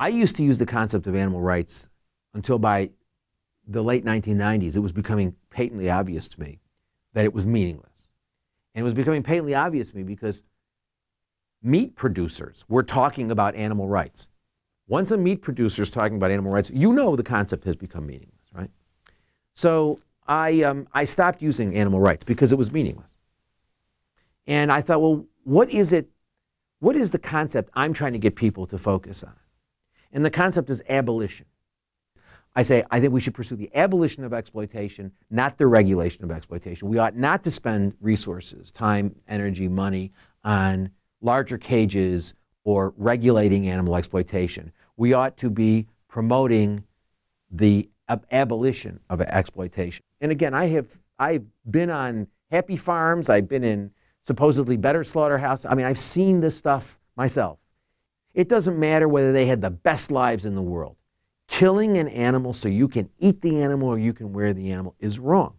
I used to use the concept of animal rights until by the late 1990s, it was becoming patently obvious to me that it was meaningless. And it was becoming patently obvious to me because meat producers were talking about animal rights. Once a meat producer is talking about animal rights, you know the concept has become meaningless, right? So I, um, I stopped using animal rights because it was meaningless. And I thought, well, what is it? What is the concept I'm trying to get people to focus on? And the concept is abolition. I say, I think we should pursue the abolition of exploitation, not the regulation of exploitation. We ought not to spend resources, time, energy, money on larger cages or regulating animal exploitation. We ought to be promoting the ab abolition of exploitation. And again, I have I've been on happy farms, I've been in supposedly better slaughterhouse. I mean, I've seen this stuff myself. It doesn't matter whether they had the best lives in the world killing an animal so you can eat the animal or you can wear the animal is wrong.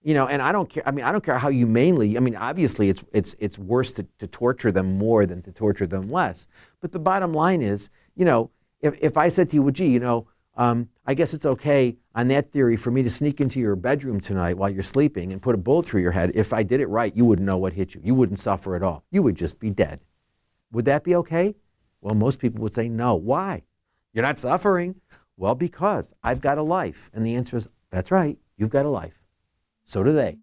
You know, and I don't care. I mean, I don't care how humanely. I mean, obviously, it's it's it's worse to, to torture them more than to torture them less. But the bottom line is, you know, if if I said to you, well, gee, you know, um, I guess it's okay on that theory for me to sneak into your bedroom tonight while you're sleeping and put a bullet through your head. If I did it right, you wouldn't know what hit you. You wouldn't suffer at all. You would just be dead. Would that be okay? Well, most people would say no. Why? You're not suffering. Well, because I've got a life. And the answer is that's right, you've got a life. So do they.